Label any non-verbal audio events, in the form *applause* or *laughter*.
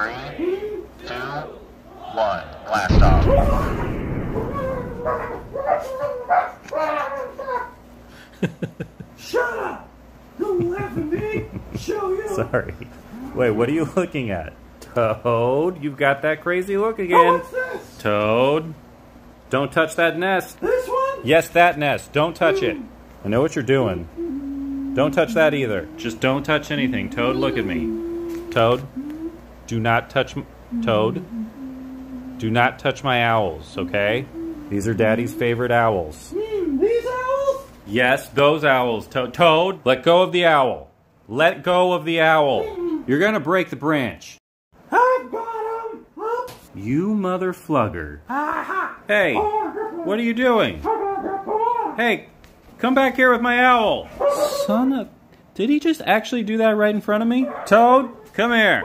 Three, two, one. Blast off. *laughs* Shut up! Don't laugh at me! Show you! Sorry. Wait, what are you looking at? Toad, you've got that crazy look Oh, again. what's this? Toad, don't touch that nest. This one? Yes, that nest. Don't touch it. Hmm. I know what you're doing. Don't touch that either. Just don't touch anything. Toad, look at me. Toad, do not touch. Toad, do not touch my owls, okay? These are Daddy's favorite owls. Hmm, these owls? Yes, those owls. To- Toad, let go of the owl. Let go of the owl. You're gonna break the branch. I got! Up! You mother flugger. Aha! Hey, what are you doing? Hey, come back here with my owl. *laughs* Son of. Did he just actually do that right in front of me? Toad, come here.